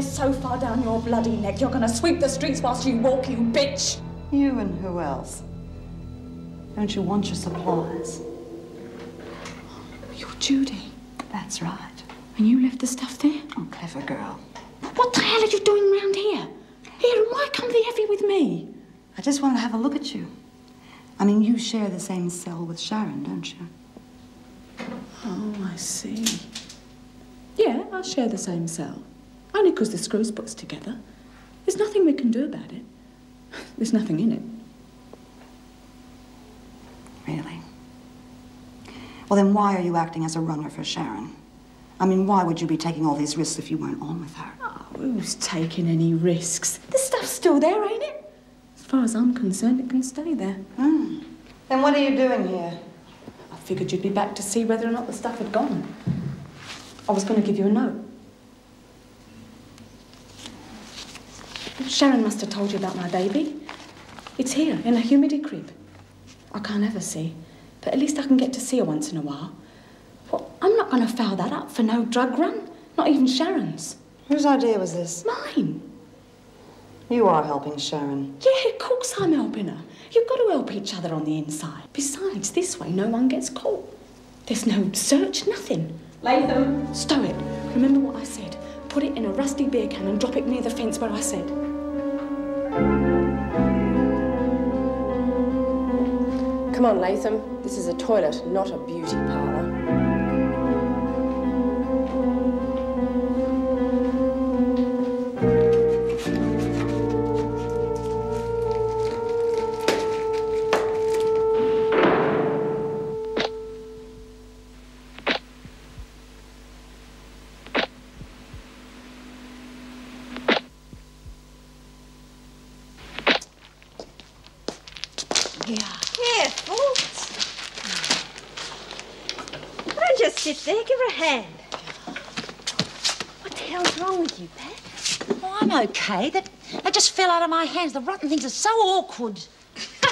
gonna this so far down your bloody neck, you're gonna sweep the streets whilst you walk, you bitch! You and who else? Don't you want your supplies? You're Judy. That's right. And you left the stuff there? Oh, clever girl. What the hell are you doing round here? Here, and why come the heavy with me? I just wanted to have a look at you. I mean, you share the same cell with Sharon, don't you? Oh, I see. Yeah, I share the same cell. Only 'cause the screws puts together. There's nothing we can do about it. There's nothing in it. Really? Well, then why are you acting as a runner for Sharon? I mean, why would you be taking all these risks if you weren't on with her? Oh, who's taking any risks? The stuff's still there, ain't it? As far as I'm concerned, it can stay there. Hmm. Then what are you doing here? I figured you'd be back to see whether or not the stuff had gone. I was going to give you a note. Sharon must have told you about my baby. It's here, in a humidity crib. I can't ever see, but at least I can get to see her once in a while. Well, I'm not going to foul that up for no drug run, not even Sharon's. Whose idea was this? Mine. You are helping Sharon. Yeah, of course I'm helping her. You've got to help each other on the inside. Besides, this way no one gets caught. There's no search, nothing. Latham. Stow it. Remember what I said. Put it in a rusty beer can and drop it near the fence where I said. Come on, Latham. This is a toilet, not a beauty parlour. Okay. That, that just fell out of my hands. The rotten things are so awkward.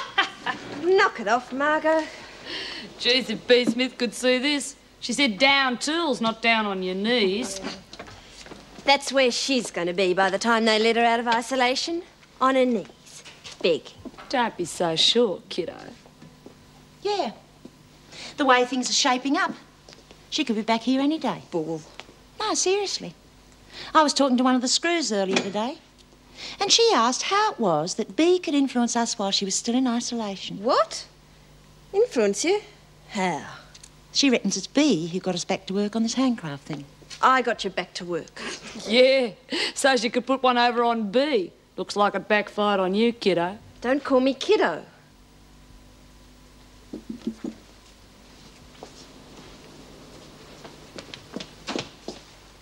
Knock it off, Margo. Jeez, if Bea Smith could see this. She said down tools, not down on your knees. That's where she's going to be by the time they let her out of isolation. On her knees. Begging. Don't be so sure, kiddo. Yeah. The way things are shaping up. She could be back here any day. Bull. No, seriously. I was talking to one of the screws earlier today, and she asked how it was that Bea could influence us while she was still in isolation. What? Influence you? How? She reckons it's Bea who got us back to work on this handcraft thing. I got you back to work. Yeah, so she could put one over on Bea. Looks like it backfired on you, kiddo. Don't call me kiddo.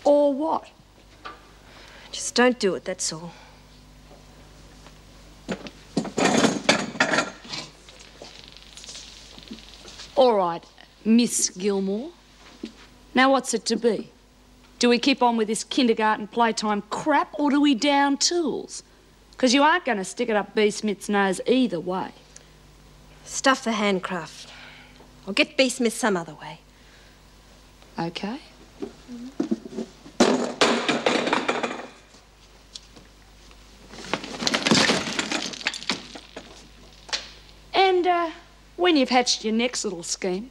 Or what? Just don't do it, that's all. All right, Miss Gilmour. Now what's it to be? Do we keep on with this kindergarten playtime crap or do we down tools? Because you aren't going to stick it up Bea Smith's nose either way. Stuff the handcraft. Or get Bea Smith some other way. Okay. And uh, when you've hatched your next little scheme,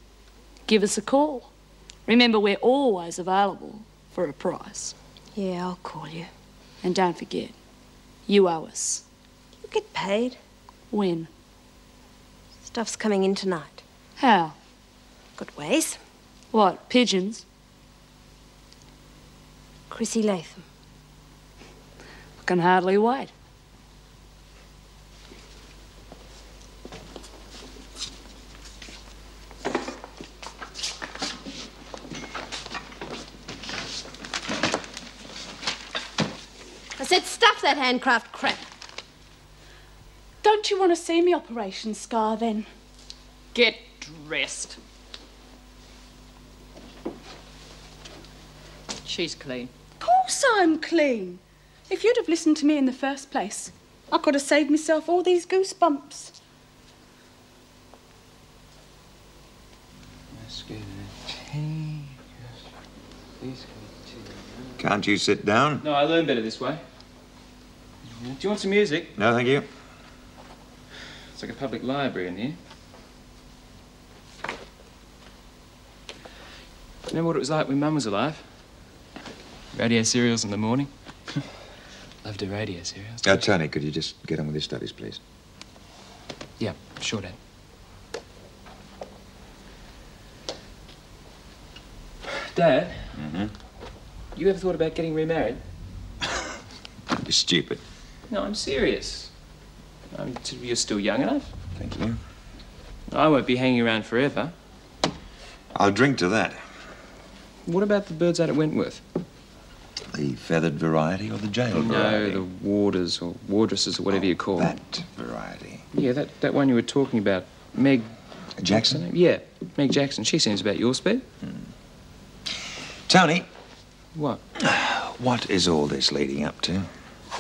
give us a call. Remember, we're always available for a price. Yeah, I'll call you. And don't forget, you owe us. You get paid. When? Stuff's coming in tonight. How? Good ways. What, pigeons? Chrissie Latham. I can hardly wait. I said stuff that handcraft crap. Don't you want to see me Operation Scar then? Get dressed. She's clean. Of course I'm clean. If you'd have listened to me in the first place, I could have saved myself all these goosebumps. Let's get a tea. Please go to Can't you sit down? No, I learn better this way. Do you want some music? No, thank you. It's like a public library in here. Remember what it was like when Mum was alive? Radio serials in the morning. Loved her radio serials. Uh, Tony, could you just get on with your studies, please? Yeah, sure, Dad. Dad, Mm-hmm. you ever thought about getting remarried? Be stupid. No, I'm serious. Um, I'm, you're still young enough. Thank you. I won't be hanging around forever. I'll drink to that. What about the birds out at Wentworth? The feathered variety or the jail no, variety? the warders or wardresses or whatever oh, you call them. That variety. Yeah, that, that one you were talking about. Meg Jackson? Yeah, Meg Jackson. She seems about your speed. Hmm. Tony, What? what is all this leading up to?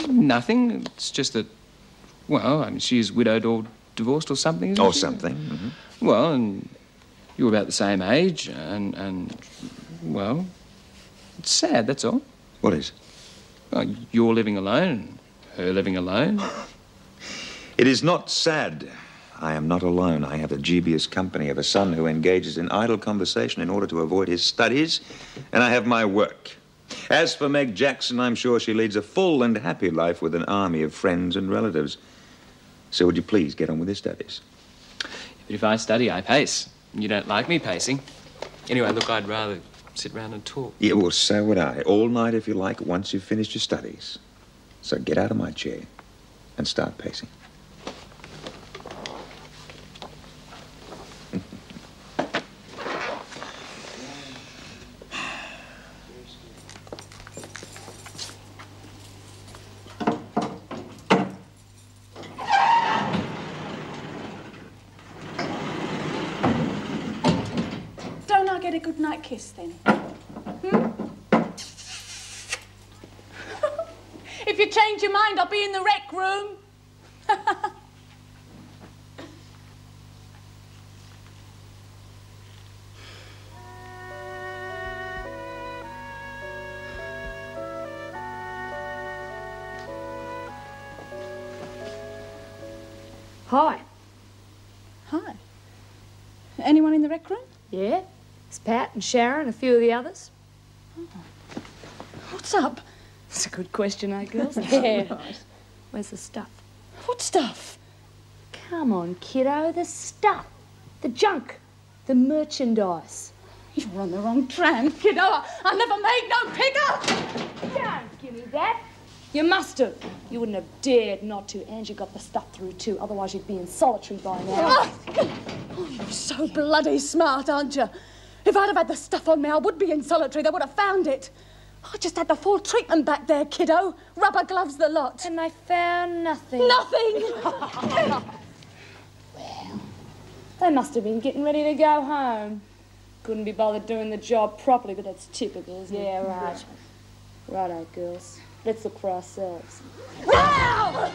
Nothing. It's just that, well, I mean, she's widowed or divorced or something. isn't Or she? something. mhm. Well, and you're about the same age, and, and well, it's sad, that's all. What is? Well, you're living alone, her living alone. It is not sad. I am not alone. I have the dubious company of a son who engages in idle conversation in order to avoid his studies, and I have my work. As for Meg Jackson, I'm sure she leads a full and happy life with an army of friends and relatives. So would you please get on with your studies? But if I study, I pace. You don't like me pacing. Anyway, look, I'd rather sit round and talk. Yeah, well, so would I. All night, if you like, once you've finished your studies. So get out of my chair and start pacing. And Sharon and a few of the others. What's up? That's a good question, eh, girls? yeah. Where's the stuff? What stuff? Come on, kiddo, the stuff. The junk. The merchandise. You're on the wrong tram, kiddo. I, I never made no pickup. Don't give me that. You must have. You wouldn't have dared not to. And you got the stuff through too. Otherwise, you'd be in solitary by now. Oh, you're so bloody smart, aren't you? If I'd have had the stuff on me, I would be in solitary. They would have found it. I just had the full treatment back there, kiddo. Rubber gloves, the lot. And they found nothing. Nothing. Well, they must have been getting ready to go home. Couldn't be bothered doing the job properly, but that's typical, isn't it? Yeah, right. Righto, eh, girls. Let's look for ourselves. Oh,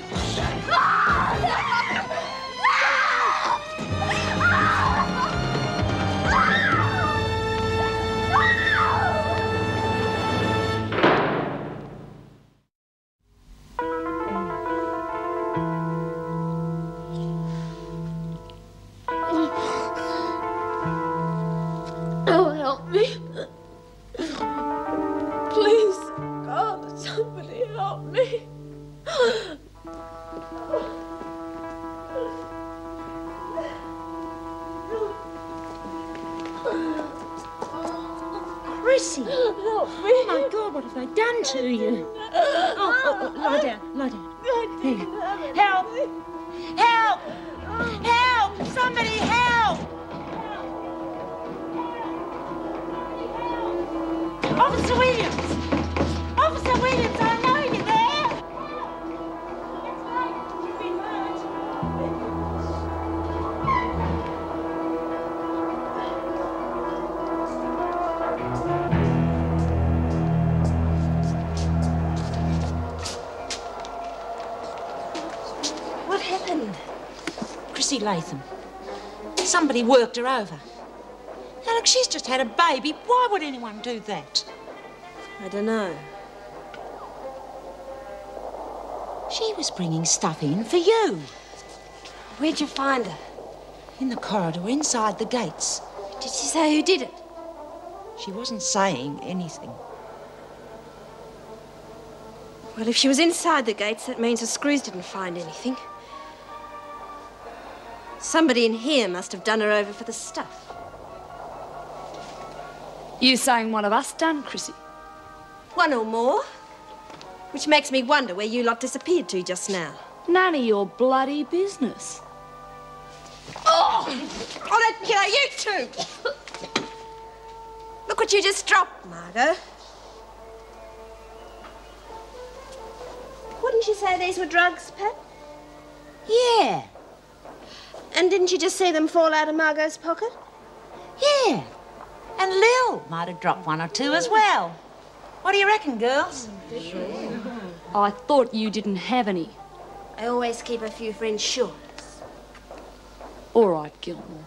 Lucy Latham. Somebody worked her over. Now, look, she's just had a baby. Why would anyone do that? I don't know. She was bringing stuff in for you. Where'd you find her? In the corridor, inside the gates. Did she say who did it? She wasn't saying anything. Well, if she was inside the gates, that means the screws didn't find anything. Somebody in here must have done her over for the stuff. You saying one of us done, Chrissie? One or more. Which makes me wonder where you lot disappeared to just now. None of your bloody business. Oh! I'll kill you two! Look what you just dropped, Margo. Wouldn't you say these were drugs, Pat? Yeah, And didn't you just see them fall out of Margo's pocket? yeah. And Lil might have dropped one or two as well. What do you reckon, girls? I thought you didn't have any. I always keep a few friends short. All right, Gilmour.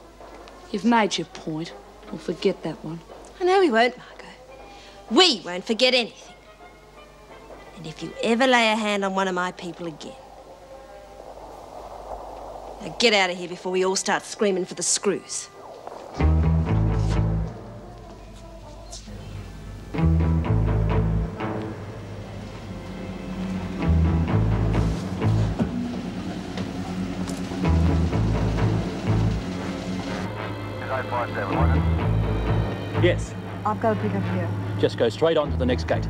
You've made your point. We'll forget that one. I know we won't, Margo. We won't forget anything. And if you ever lay a hand on one of my people again. Now get out of here before we all start screaming for the screws. Yes. I've got to pick up here. Just go straight on to the next gate.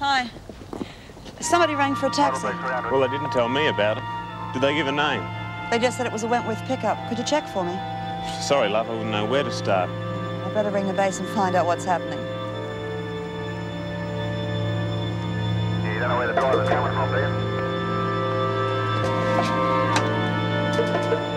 Hi. Somebody rang for a taxi. Well, they didn't tell me about it. Did they give a name? They just said it was a Wentworth pickup. Could you check for me? Sorry, love, I wouldn't know where to start. I'd better ring the base and find out what's happening. You don't know where the driver's coming from, do you?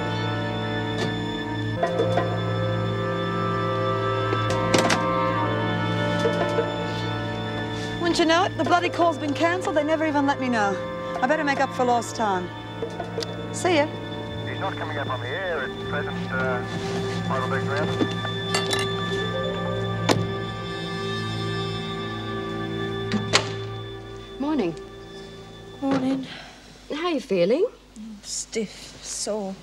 Wouldn't you know it? The bloody call's been cancelled. They never even let me know. I better make up for lost time. See ya. He's not coming up on the air at present, uh, Heidelberg ground. Morning. Morning. How are you feeling? Stiff, sore.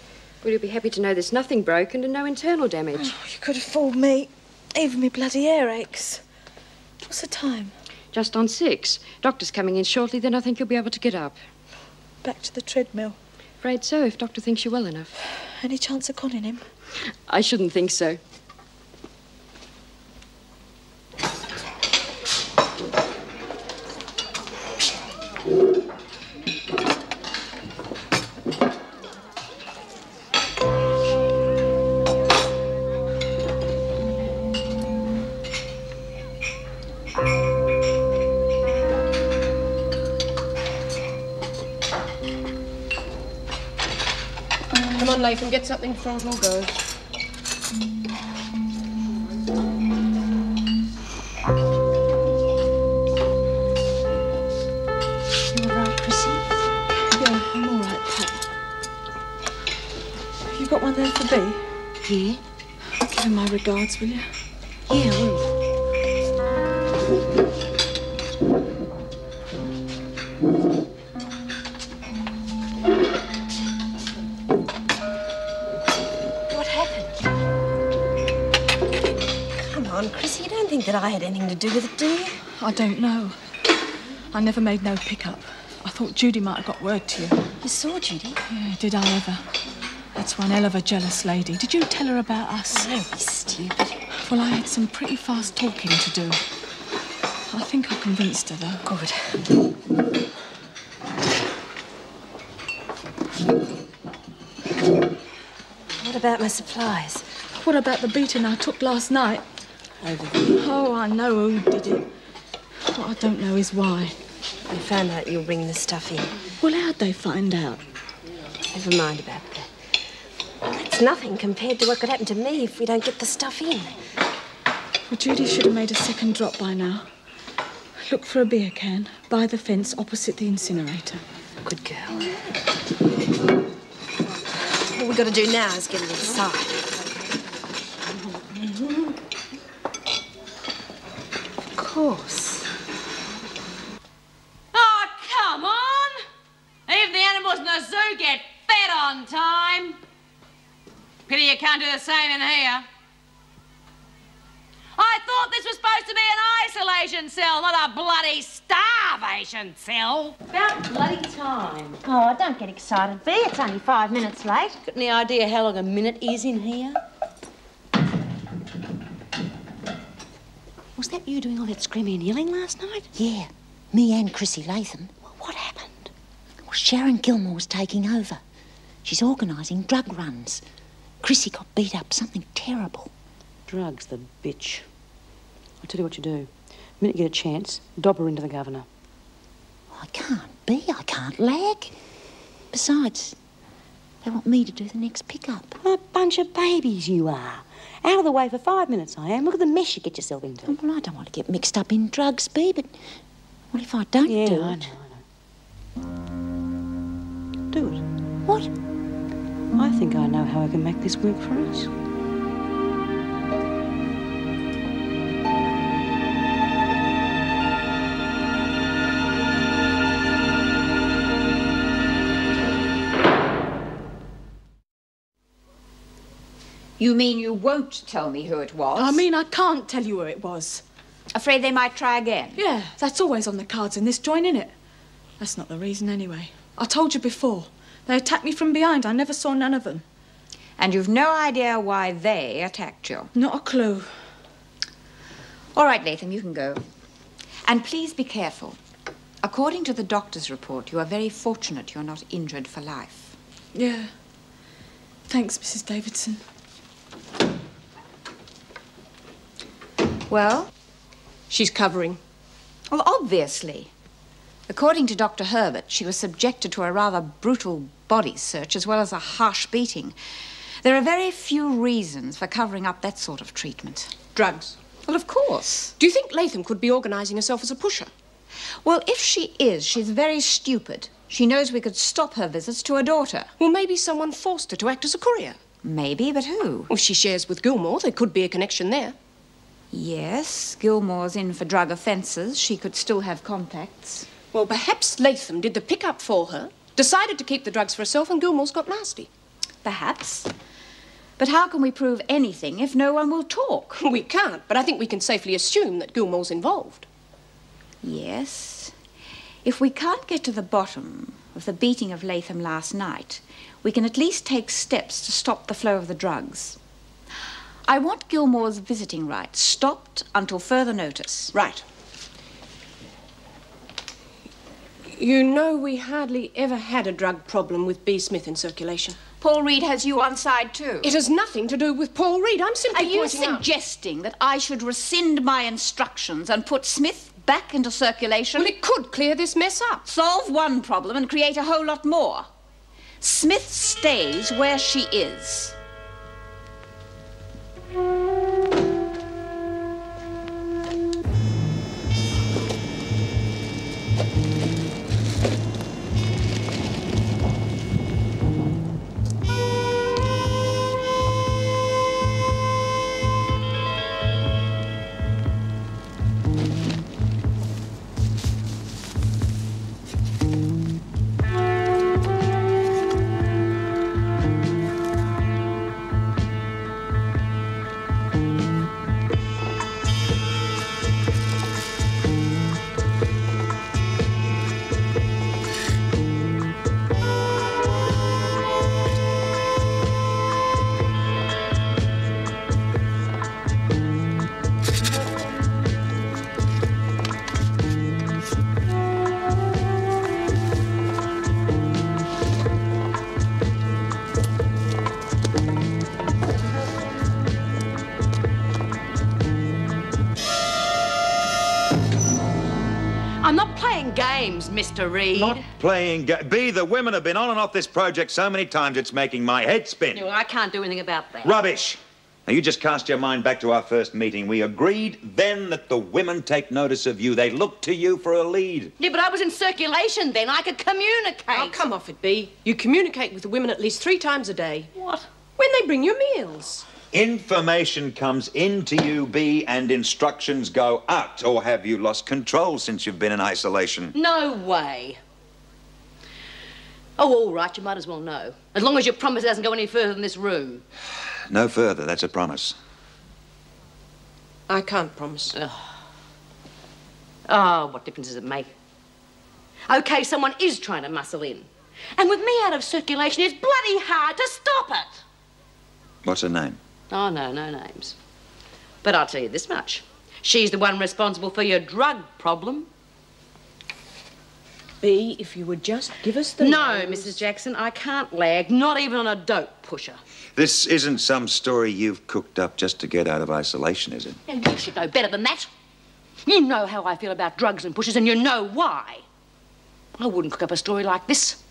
Will you be happy to know there's nothing broken and no internal damage? You could have fooled me. Even me bloody ear aches. What's the time? Just on six. Doctor's coming in shortly, then I think you'll be able to get up. Back to the treadmill. Afraid so, if Doctor thinks you're well enough. Any chance of conning him? I shouldn't think so. On, Latham, get something before it all goes. You all right, Chrissie? Yeah, I'm all right, Pat. Have you got one there for Bea? Yeah? Give him my regards, will you? To do with it, do you? I don't know. I never made no pickup. I thought Judy might have got word to you. You saw Judy? Yeah, did I ever? That's one hell of a jealous lady. Did you tell her about us? Don't be stupid. Well, I had some pretty fast talking to do. I think I convinced her, though. Good. What about my supplies? What about the beating I took last night? Over. Oh, I know who did it. What I don't know is why. They found out you were bringing the stuff in. Well, how'd they find out? Never mind about that. That's nothing compared to what could happen to me if we don't get the stuff in. Well, Judy should have made a second drop by now. Look for a beer can by the fence opposite the incinerator. Good girl. All we've got to do now is get it inside. Course. Oh, come on! Even the animals in the zoo get fed on time. Pity you can't do the same in here. I thought this was supposed to be an isolation cell, not a bloody starvation cell. About bloody time. Oh, don't get excited, Bea. It's only five minutes late. Got any idea how long a minute is in here? Was that you doing all that screaming and yelling last night? Yeah, me and Chrissie Latham. Well, what happened? Well, Sharon Gilmour was taking over. She's organising drug runs. Chrissie got beat up, something terrible. Drugs, the bitch. I'll tell you what you do. The minute you get a chance, dob her into the governor. I can't be. I can't lag. Besides, they want me to do the next pickup. What a bunch of babies you are. Out of the way for five minutes I am. Look at the mess you get yourself into. Oh, well, I don't want to get mixed up in drugs, Bea, but well, if I don't yeah, do I it, know, I know. Do it. what? I think I know how I can make this work for us. You mean you won't tell me who it was? I mean, I can't tell you who it was. Afraid they might try again? Yeah, that's always on the cards in this joint, innit? That's not the reason, anyway. I told you before. They attacked me from behind. I never saw none of them. And you've no idea why they attacked you? Not a clue. All right, Latham, you can go. And please be careful. According to the doctor's report, you are very fortunate you're not injured for life. Yeah. Thanks, Mrs. Davidson. Well? She's covering. Well, obviously. According to Dr. Herbert, she was subjected to a rather brutal body search as well as a harsh beating. There are very few reasons for covering up that sort of treatment. Drugs. Well, of course. Do you think Latham could be organising herself as a pusher? Well, if she is, she's very stupid. She knows we could stop her visits to her daughter. Well, maybe someone forced her to act as a courier. Maybe, but who? Well, she shares with Gilmour. There could be a connection there. Yes, Gilmour's in for drug offences. She could still have contacts. Well, perhaps Latham did the pickup for her, decided to keep the drugs for herself, and Gilmour's got nasty. Perhaps. But how can we prove anything if no one will talk? We can't, but I think we can safely assume that Gilmour's involved. Yes. If we can't get to the bottom of the beating of Latham last night, we can at least take steps to stop the flow of the drugs. I want Gilmour's visiting rights stopped until further notice. Right. You know, we hardly ever had a drug problem with Bea Smith in circulation. Paul Reid has you on side too. It has nothing to do with Paul Reid. I'm simply Are you pointing out- suggesting that I should rescind my instructions and put Smith back into circulation? Well, it could clear this mess up. Solve one problem and create a whole lot more. Smith stays where she is. Thank you. Mr. Reid. Not playing ga- Bea, the women have been on and off this project so many times it's making my head spin. No, I can't do anything about that. Rubbish. Now, you just cast your mind back to our first meeting. We agreed then that the women take notice of you. They look to you for a lead. Yeah, but I was in circulation then. I could communicate. Oh, come off it, Bea. You communicate with the women at least three times a day. What? When they bring you meals. Information comes into you, Bea, and instructions go out. Or have you lost control since you've been in isolation? No way. Oh, all right, you might as well know. As long as your promise doesn't go any further than this room. No further, that's a promise. I can't promise. Oh, what difference does it make? Okay, someone is trying to muscle in. And with me out of circulation, it's bloody hard to stop it. What's her name? Oh, no, no names. But I'll tell you this much. She's the one responsible for your drug problem. Bea, if you would just give us the No, names. Mrs. Jackson, I can't lag, not even on a dope pusher. This isn't some story you've cooked up just to get out of isolation, is it? And you should know better than that. You know how I feel about drugs and pushers, and you know why. I wouldn't cook up a story like this.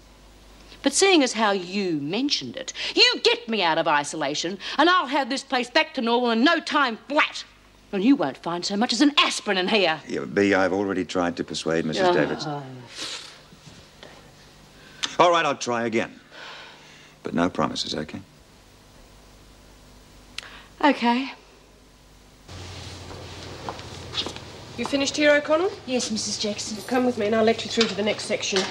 But seeing as how you mentioned it, you get me out of isolation, and I'll have this place back to normal in no time flat. And you won't find so much as an aspirin in here. Yeah, Bea, I've already tried to persuade Mrs. Oh. Ah. Davidson. All right, I'll try again. But no promises, okay? Okay. You finished here, O'Connell? Yes, Mrs. Jackson. Come with me and I'll let you through to the next section.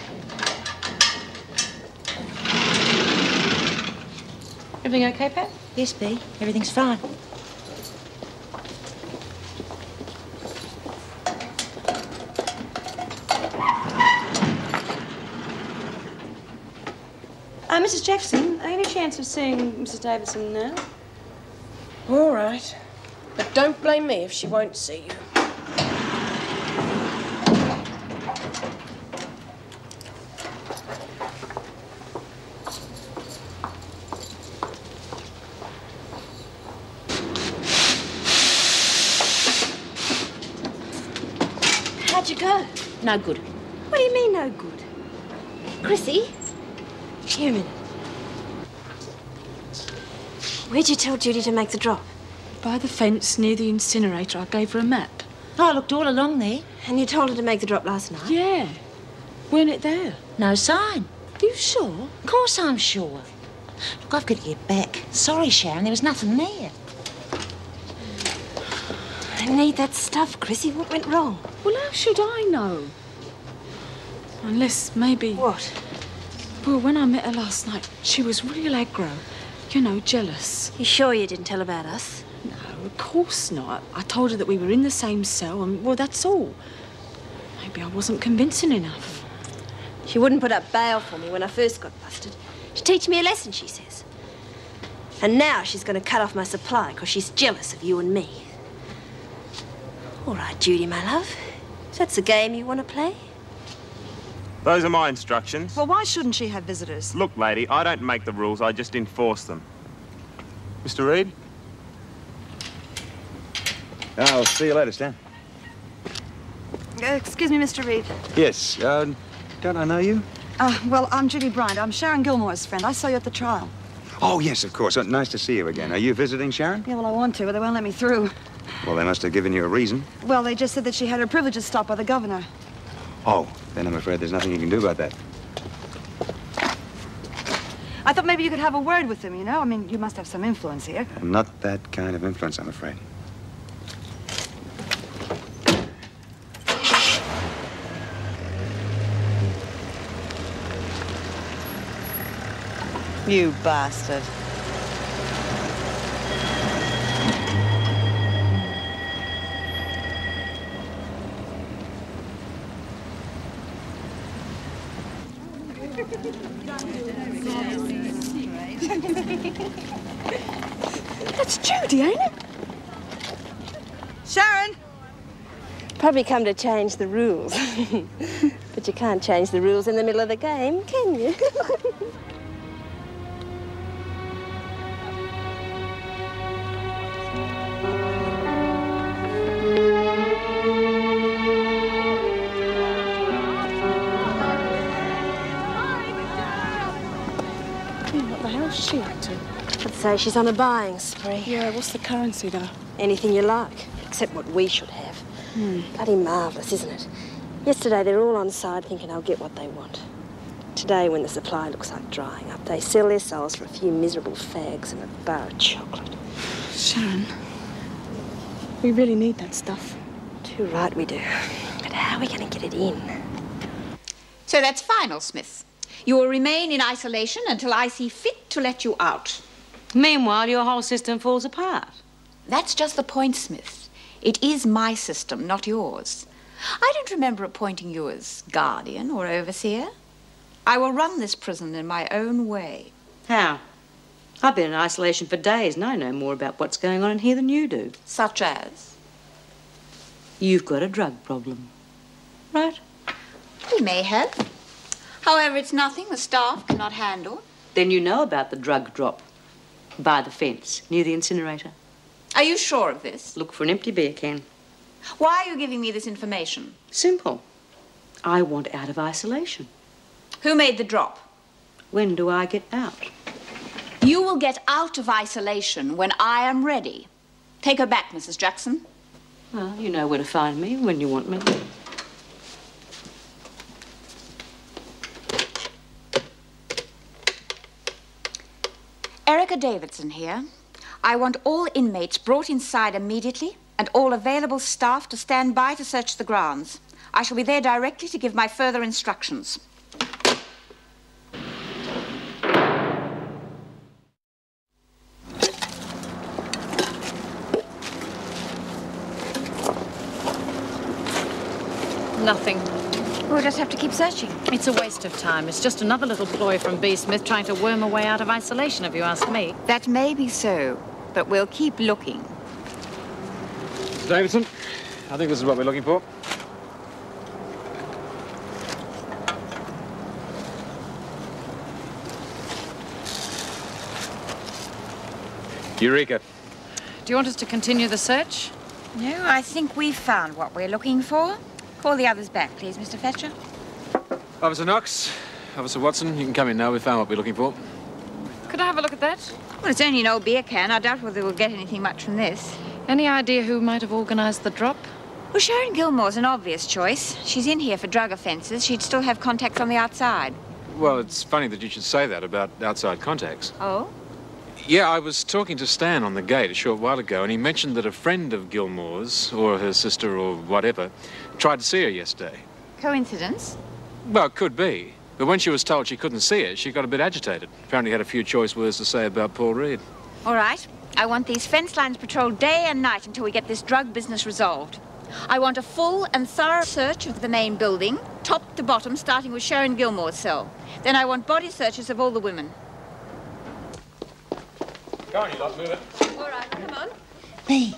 Everything okay, Pat? Yes, Bea. Everything's fine. Uh, Mrs. Jackson, any chance of seeing Mrs. Davidson now? All right. But don't blame me if she won't see you. How'd you go? No good. What do you mean, no good? Chrissie? Here a minute. Where'd you tell Judy to make the drop? By the fence near the incinerator, I gave her a map. Oh, I looked all along there. And you told her to make the drop last night? Yeah. Weren't it there? No sign. Are You sure? Of course I'm sure. Look, I've got to get back. Sorry, Sharon, there was nothing there. I need that stuff, Chrissie. What went wrong? Well, how should I know? Unless maybe. What? Well, when I met her last night, she was real aggro. You know, jealous. You sure you didn't tell about us? No, of course not. I told her that we were in the same cell, and well, that's all. Maybe I wasn't convincing enough. She wouldn't put up bail for me when I first got busted. She'd teach me a lesson, she says. And now she's going to cut off my supply because she's jealous of you and me. All right, Judy, my love. If that's the game you want to play. Those are my instructions. Well, why shouldn't she have visitors? Look, lady, I don't make the rules, I just enforce them. Mr. Reid? I'll see you later, Stan. Uh, excuse me, Mr. Reid. Yes, uh, don't I know you? Uh, well, I'm Judy Bryant. I'm Sharon Gilmour's friend. I saw you at the trial. Oh, yes, of course. Uh, nice to see you again. Are you visiting Sharon? Yeah, well, I want to, but they won't let me through. Well, they must have given you a reason. Well, they just said that she had her privileges stopped by the governor. Oh, then I'm afraid there's nothing you can do about that. I thought maybe you could have a word with them, you know? I mean, you must have some influence here. I'm not that kind of influence, I'm afraid. You bastard. probably come to change the rules. but you can't change the rules in the middle of the game, can you? she? I'd say she's on a buying spree. Yeah, what's the currency, though? Anything you like, except what we should have. Hmm, bloody marvellous, isn't it? Yesterday they were all on side thinking they'll get what they want. Today, when the supply looks like drying up, they sell their souls for a few miserable fags and a bar of chocolate. Sharon, we really need that stuff. Too right we do. But how are we going to get it in? So that's final, Smith. You will remain in isolation until I see fit to let you out. Meanwhile, your whole system falls apart. That's just the point, Smith. It is my system, not yours. I don't remember appointing you as guardian or overseer. I will run this prison in my own way. How? I've been in isolation for days and I know more about what's going on in here than you do. Such as? You've got a drug problem. Right? We may have. However, it's nothing the staff cannot handle. Then you know about the drug drop by the fence near the incinerator. Are you sure of this? Look for an empty beer can. Why are you giving me this information? Simple. I want out of isolation. Who made the drop? When do I get out? You will get out of isolation when I am ready. Take her back, Mrs. Jackson. Well, you know where to find me when you want me. Erica Davidson here. I want all inmates brought inside immediately and all available staff to stand by to search the grounds. I shall be there directly to give my further instructions. Nothing. We'll just have to keep searching. It's a waste of time. It's just another little ploy from Bea Smith trying to worm a way out of isolation, if you ask me. That may be so, but we'll keep looking. Mr. Davidson, I think this is what we're looking for. Eureka. Do you want us to continue the search? No, I think we've found what we're looking for. Call the others back, please, Mr. Fletcher. Officer Knox, Officer Watson, you can come in now. We've found what we're looking for. Could I have a look at that? Well, it's only an old beer can. I doubt whether we'll get anything much from this. Any idea who might have organised the drop? Well, Sharon Gilmour's an obvious choice. She's in here for drug offences. She'd still have contacts on the outside. Well, it's funny that you should say that about outside contacts. Oh? Yeah, I was talking to Stan on the gate a short while ago, and he mentioned that a friend of Gilmour's, or her sister, or whatever, tried to see her yesterday. Coincidence? Well, it could be. But when she was told she couldn't see it, she got a bit agitated. Apparently had a few choice words to say about Paul Reid. All right. I want these fence lines patrolled day and night until we get this drug business resolved. I want a full and thorough search of the main building, top to bottom, starting with Sharon Gilmour's cell. Then I want body searches of all the women. Go on, you lot, move it. All right, come on. B.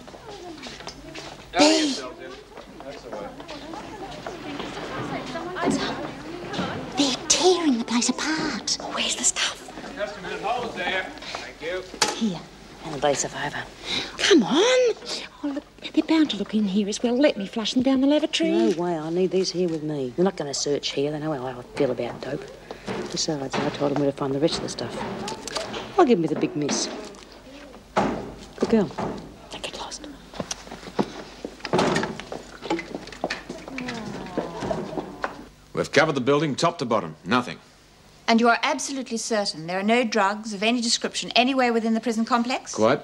Out of yourselves, in. That's the way. They're tearing the place apart. Oh, where's the stuff? Just a minute, hold it there. Thank you. Here. And the base of over. Come on. Oh, look, they're bound to look in here as well. Let me flush them down the lavatory. No way, I need these here with me. They're not going to search here. They know how I feel about dope. Besides, I told them where to find the rest of the stuff. I'll give me the big miss. Good girl. Don't get lost. We've covered the building top to bottom. Nothing. And you are absolutely certain there are no drugs of any description anywhere within the prison complex? Quite.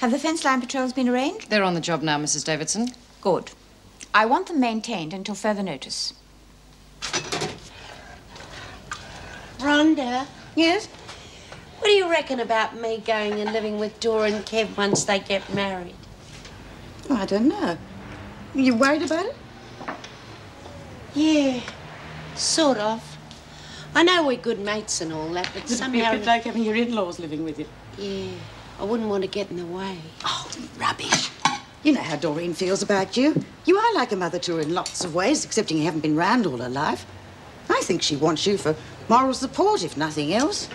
Have the fence line patrols been arranged? They're on the job now, Mrs. Davidson. Good. I want them maintained until further notice. Rhonda? Yes? What do you reckon about me going and living with Dora and Kev once they get married? Oh, I don't know. You worried about it? Yeah, sort of. I know we're good mates and all that, but It'd be a somehow... bit like having your in-laws living with you. Yeah, I wouldn't want to get in the way. Oh, rubbish. You know how Doreen feels about you. You are like a mother to her in lots of ways, excepting you haven't been round all her life. I think she wants you for moral support, if nothing else.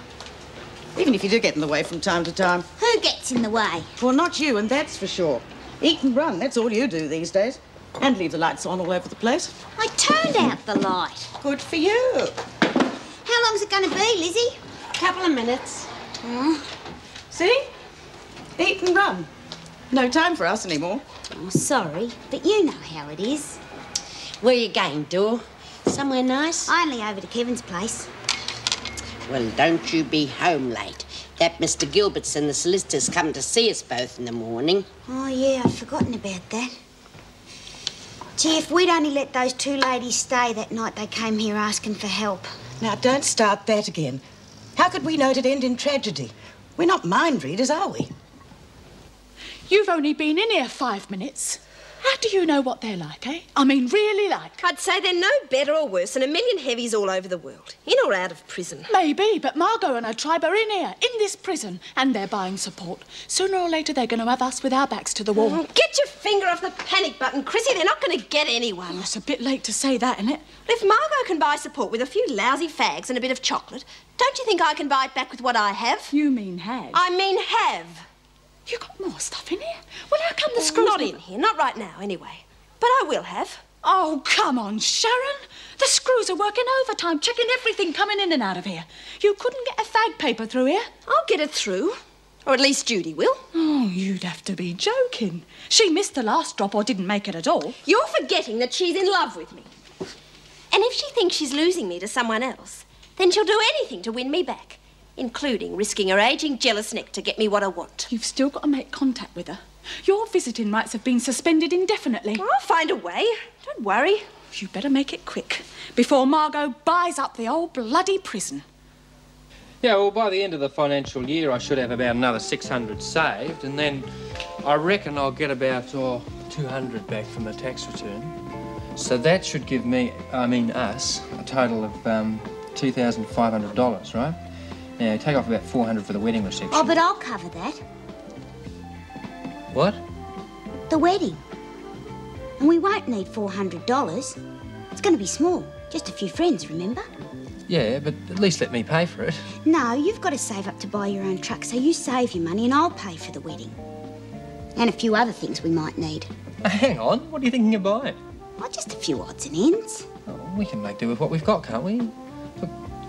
Even if you do get in the way from time to time. Who gets in the way? Well, not you, and that's for sure. Eat and run, that's all you do these days. And leave the lights on all over the place. I turned hmm. out the light. Good for you. How long's it going to be, Lizzie? A Couple of minutes. Oh, See? Eat and run. No time for us anymore. Oh, sorry, but you know how it is. Where are you going, Dor? Somewhere nice? Only over to Kevin's place. Well, don't you be home late. That Mr. Gilbertson, the solicitor's come to see us both in the morning. Oh, yeah, I'd forgotten about that. Gee, if we'd only let those two ladies stay that night they came here asking for help. Now, don't start that again. How could we know it'd end in tragedy? We're not mind readers, are we? You've only been in here five minutes. How do you know what they're like, eh? I mean, really like? I'd say they're no better or worse than a million heavies all over the world, in or out of prison. Maybe, but Margo and her tribe are in here, in this prison, and they're buying support. Sooner or later, they're going to have us with our backs to the wall. Mm, Get your finger off the panic button, Chrissie. They're not going to get anyone. It's a bit late to say that, isn't it? If Margo can buy support with a few lousy fags and a bit of chocolate, don't you think I can buy it back with what I have? You mean have? I mean have. You got more stuff in here? Well, how come the screws... Not in here, not right now, anyway. But I will have. Oh, come on, Sharon. The screws are working overtime, checking everything coming in and out of here. You couldn't get a fag paper through here? I'll get it through. Or at least Judy will. Oh, you'd have to be joking. She missed the last drop or didn't make it at all. You're forgetting that she's in love with me. And if she thinks she's losing me to someone else, then she'll do anything to win me back, including risking her aging jealous neck to get me what I want. You've still got to make contact with her. Your visiting rights have been suspended indefinitely. I'll find a way. Don't worry. You better make it quick before Margo buys up the old bloody prison. Yeah, well, by the end of the financial year, I should have about another 600 saved, and then I reckon I'll get about oh, 200 back from the tax return. So that should give me, I mean us, a total of um, $2,500, right? Now, take off about 400 for the wedding reception. Oh, but I'll cover that. What? The wedding. And we won't need $400. It's going to be small. Just a few friends, remember? Yeah, but at least let me pay for it. No, you've got to save up to buy your own truck, so you save your money and I'll pay for the wedding. And a few other things we might need. Uh, hang on, what are you thinking of buying? Oh, just a few odds and ends. Oh, we can make do with what we've got, can't we?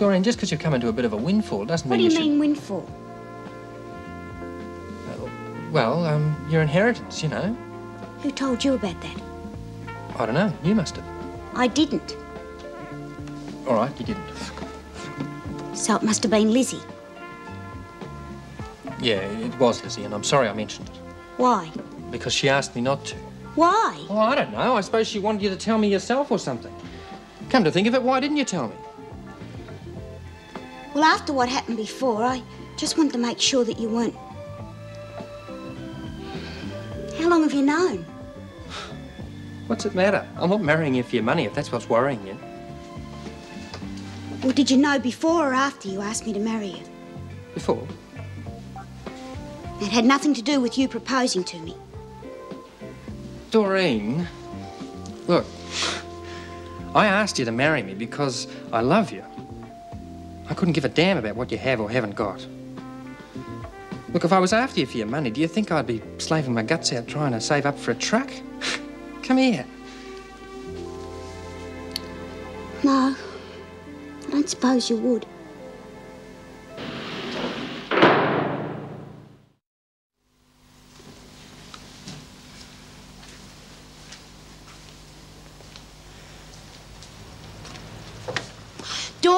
Doreen, just because you've come into a bit of a windfall doesn't What do you you mean windfall? should... Well, um, your inheritance, you know. Who told you about that? I don't know, you must have. I didn't. All right, you didn't. So it must have been Lizzie. Yeah, it was Lizzie, and I'm sorry I mentioned it. Why? Because she asked me not to. Why? Well, I don't know. I suppose she wanted you to tell me yourself or something. Come to think of it, why didn't you tell me? Well, after what happened before, I just wanted to make sure that you weren't. How long have you known? What's it matter? I'm not marrying you for your money if that's what's worrying you. Well, did you know before or after you asked me to marry you? Before? It had nothing to do with you proposing to me. Doreen, look, I asked you to marry me because I love you. I couldn't give a damn about what you have or haven't got. Look, if I was after you for your money, do you think I'd be slaving my guts out trying to save up for a truck? Come here. No, I don't suppose you would.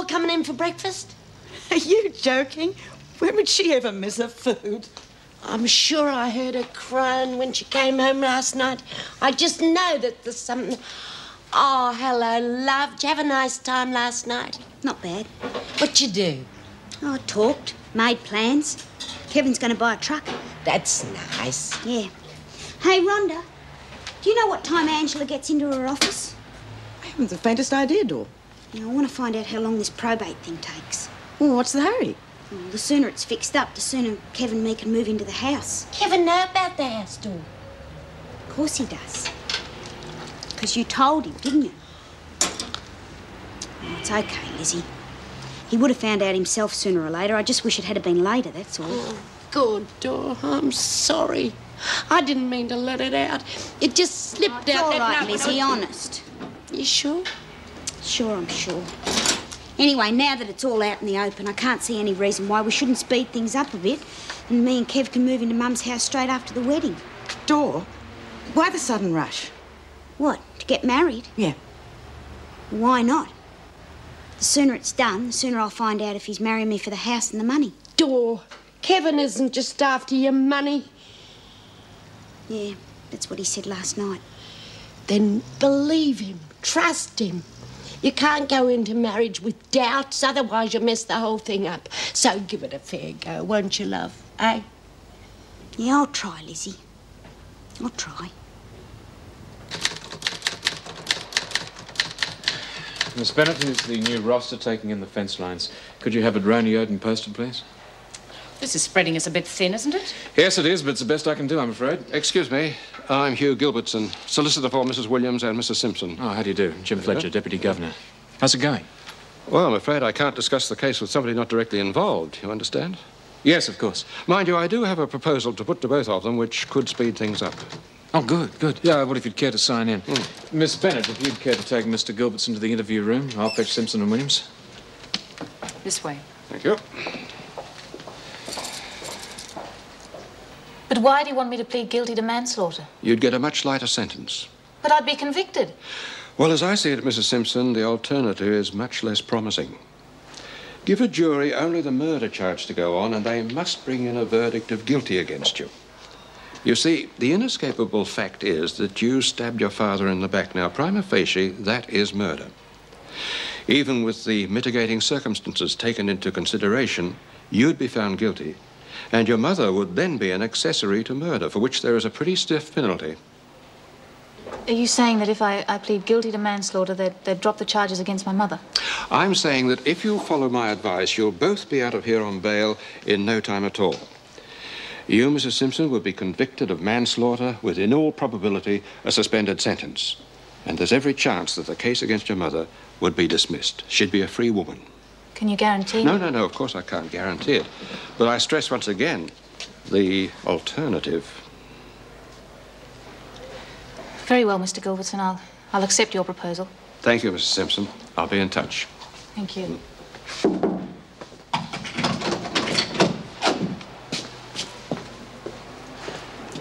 Dor coming in for breakfast? Are you joking? When would she ever miss her food? I'm sure I heard her crying when she came home last night. I just know that there's something. Oh, hello, love. Did you have a nice time last night? Not bad. What'd you do? Oh, I talked, made plans. Kevin's going to buy a truck. That's nice. Yeah. Hey, Rhonda, do you know what time Angela gets into her office? I haven't the faintest idea, Dor. Yeah, I want to find out how long this probate thing takes. Well, what's the hurry? Well, the sooner it's fixed up, the sooner Kevin and me can move into the house. Kevin know about the house, Dor? Of course he does. Because you told him, didn't you? Oh, it's okay, Lizzie. He would have found out himself sooner or later. I just wish it had been later, that's all. Oh, good, Dor. I'm sorry. I didn't mean to let it out. It just slipped It's out all that right, night Lizzie, honest. You sure? Sure, I'm sure. Anyway, now that it's all out in the open, I can't see any reason why we shouldn't speed things up a bit. And me and Kev can move into Mum's house straight after the wedding. Dor, why the sudden rush? What, to get married? Yeah. Why not? The sooner it's done, the sooner I'll find out if he's marrying me for the house and the money. Dor, Kevin isn't just after your money. Yeah, that's what he said last night. Then believe him, trust him. You can't go into marriage with doubts, otherwise you mess the whole thing up. So give it a fair go, won't you, love? Eh? Yeah, I'll try, Lizzie. I'll try. Miss Bennett is the new roster taking in the fence lines. Could you have it radioed and posted, please? This is spreading us a bit thin, isn't it? Yes, it is, but it's the best I can do, I'm afraid. Excuse me. I'm Hugh Gilbertson, solicitor for Mrs. Williams and Mrs. Simpson. Oh, how do you do? Jim Fletcher, Deputy Governor. How's it going? Well, I'm afraid I can't discuss the case with somebody not directly involved. You understand? Yes, of course. Mind you, I do have a proposal to put to both of them which could speed things up. Oh, good, good. Yeah, what if you'd care to sign in? Hmm. Miss Bennett, if you'd care to take Mr. Gilbertson to the interview room, I'll fetch Simpson and Williams. This way. Thank you. But why do you want me to plead guilty to manslaughter? You'd get a much lighter sentence. But I'd be convicted. Well, as I see it, Mrs. Simpson, the alternative is much less promising. Give a jury only the murder charge to go on, and they must bring in a verdict of guilty against you. You see, the inescapable fact is that you stabbed your father in the back. Now, prima facie, that is murder. Even with the mitigating circumstances taken into consideration, you'd be found guilty, and your mother would then be an accessory to murder, for which there is a pretty stiff penalty. Are you saying that if I, I plead guilty to manslaughter, they'd, they'd drop the charges against my mother? I'm saying that if you follow my advice, you'll both be out of here on bail in no time at all. You, Mrs. Simpson, would be convicted of manslaughter with, in all probability, a suspended sentence. And there's every chance that the case against your mother would be dismissed. She'd be a free woman. Can you guarantee? No, no, no, of course I can't guarantee it. But I stress once again the alternative. Very well, Mr. Gilbertson. I'll, I'll accept your proposal. Thank you, Mrs. Simpson. I'll be in touch. Thank you. Mm.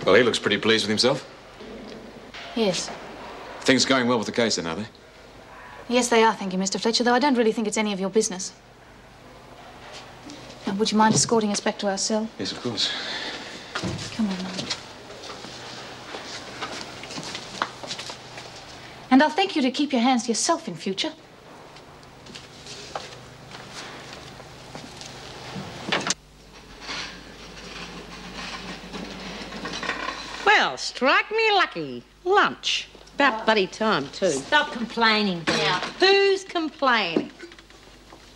Well, he looks pretty pleased with himself. Yes. Things going well with the case, then, are they? Yes, they are, thank you, Mr. Fletcher, though I don't really think it's any of your business. Now, would you mind escorting us back to our cell? Yes, of course. Come on, Mum. And I'll thank you to keep your hands to yourself in future. Well, strike me lucky. Lunch. About uh, bloody time, too. Stop complaining, Now, who's complaining?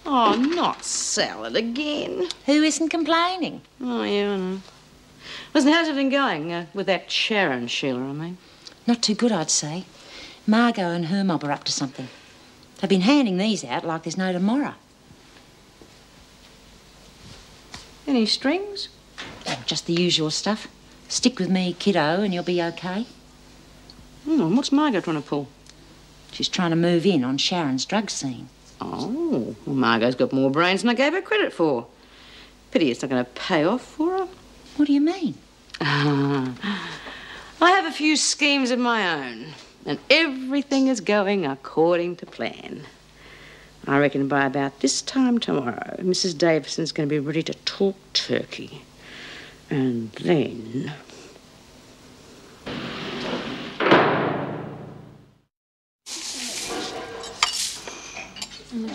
Oh, not salad again. Who isn't complaining? Oh, yeah, I know. Listen, how's it been going uh, with that Sharon, Sheila, I mean? Not too good, I'd say. Margo and her mob are up to something. They've been handing these out like there's no tomorrow. Any strings? Oh, just the usual stuff. Stick with me, kiddo, and you'll be okay. Hmm, what's Margo trying to pull? She's trying to move in on Sharon's drug scene. Oh, well, Margo's got more brains than I gave her credit for. Pity it's not going to pay off for her. What do you mean? Ah, I have a few schemes of my own, and everything is going according to plan. I reckon by about this time tomorrow, Mrs. Davidson's going to be ready to talk turkey. And then. Morning,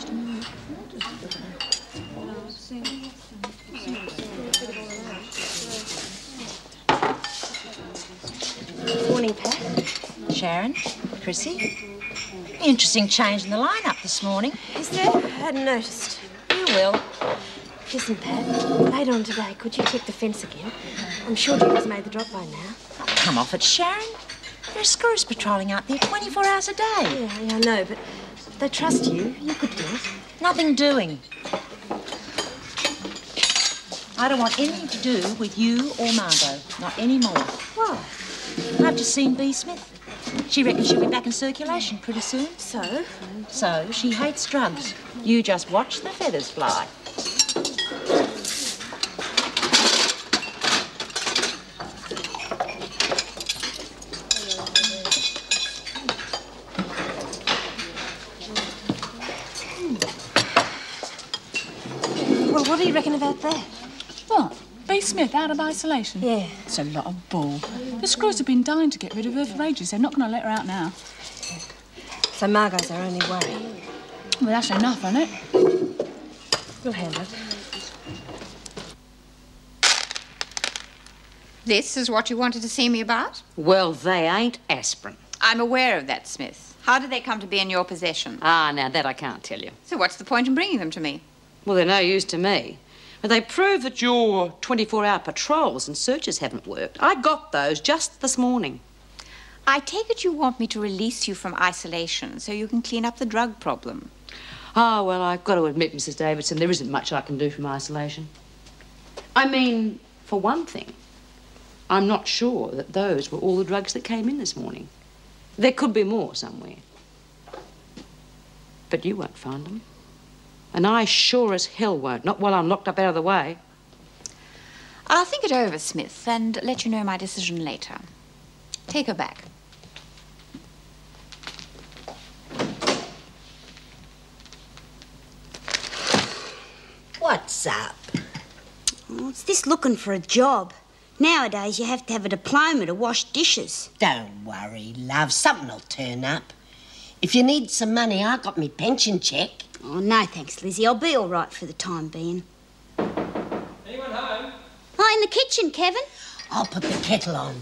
Pat. Sharon, Chrissie. Interesting change in the lineup this morning. Is there? I hadn't noticed. You will. Listen, Pat, later on today, could you check the fence again? I'm sure Jim's made the drop by now. Come off it, Sharon. There are screws patrolling out there 24 hours a day. Yeah, yeah, I know, but they trust you. You could do it. Nothing doing. I don't want anything to do with you or Margo. Not anymore. Why? I've just seen Bea Smith. She reckons she'll be back in circulation pretty soon. So? So she hates drugs. You just watch the feathers fly. do you reckon about that? What? B. Smith out of isolation? Yeah. It's a lot of bull. The screws have been dying to get rid of her for ages. They're not going to let her out now. So Margo's our only worry. Well, that's enough, isn't it? We'll handle it. This is what you wanted to see me about? Well, they ain't aspirin. I'm aware of that, Smith. How did they come to be in your possession? Ah, now that I can't tell you. So what's the point in bringing them to me? Well, they're no use to me. But they prove that your 24 hour patrols and searches haven't worked. I got those just this morning. I take it you want me to release you from isolation so you can clean up the drug problem. Ah, well, I've got to admit, Mrs. Davidson, there isn't much I can do from isolation. I mean, for one thing, I'm not sure that those were all the drugs that came in this morning. There could be more somewhere. But you won't find them. And I sure as hell won't, not while I'm locked up out of the way. I'll think it over, Smith, and let you know my decision later. Take her back. What's up? Oh, it's this looking for a job. Nowadays, you have to have a diploma to wash dishes. Don't worry, love. Something'll turn up. If you need some money, I got me pension check. Oh, no thanks, Lizzie. I'll be all right for the time being. Anyone home? Oh, in the kitchen, Kevin. I'll put the kettle on.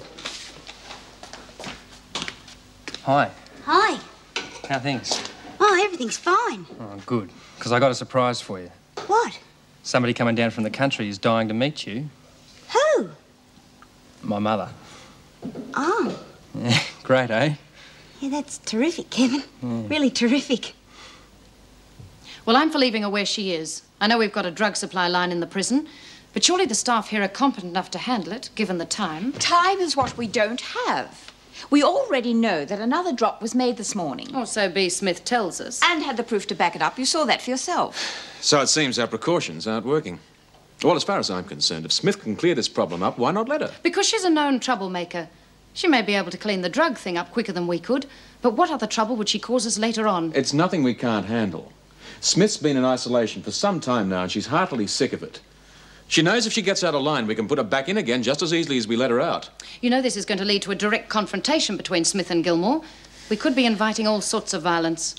Hi. Hi. How things? Oh, everything's fine. Oh, good. Because I got a surprise for you. What? Somebody coming down from the country is dying to meet you. Who? My mother. Oh, Yeah, great, eh? yeah, that's terrific, Kevin. Yeah. Really terrific. Well, I'm for leaving her where she is. I know we've got a drug supply line in the prison, but surely the staff here are competent enough to handle it, given the time. Time is what we don't have. We already know that another drop was made this morning. Or so Bea Smith tells us. And had the proof to back it up. You saw that for yourself. So it seems our precautions aren't working. Well, as far as I'm concerned, if Smith can clear this problem up, why not let her? Because she's a known troublemaker. She may be able to clean the drug thing up quicker than we could, but what other trouble would she cause us later on? It's nothing we can't handle. Smith's been in isolation for some time now, and she's heartily sick of it. She knows if she gets out of line, we can put her back in again just as easily as we let her out. You know this is going to lead to a direct confrontation between Smith and Gilmour. We could be inviting all sorts of violence.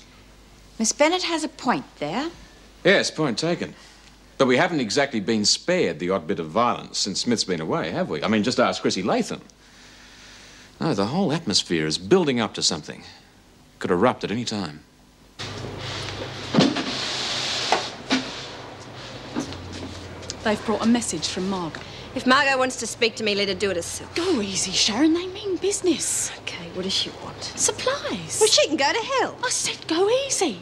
Miss Bennett has a point there. Yes, point taken. But we haven't exactly been spared the odd bit of violence since Smith's been away, have we? I mean, just ask Chrissie Latham. No, the whole atmosphere is building up to something. Could erupt at any time. They've brought a message from Margo. If Margo wants to speak to me, let her do it herself. Go easy, Sharon. They mean business. Okay, what does she want? Supplies. Well, she can go to hell. I said go easy.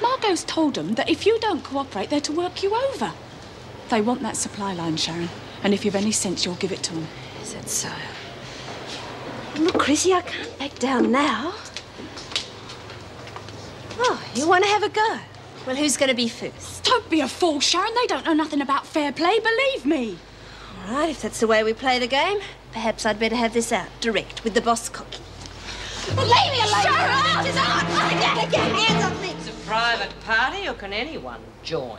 Margo's told them that if you don't cooperate, they're to work you over. They want that supply line, Sharon. And if you've any sense, you'll give it to them. Is that so? Look, Chrissie, I can't back down now. Oh, you want to have a go? Well, who's going to be first? Don't be a fool, Sharon. They don't know nothing about fair play, believe me. All right, if that's the way we play the game, perhaps I'd better have this out, direct, with the boss cookie. Leave me alone! Sharon! It is on! Get, get hands off me! It's a private party, or can anyone join?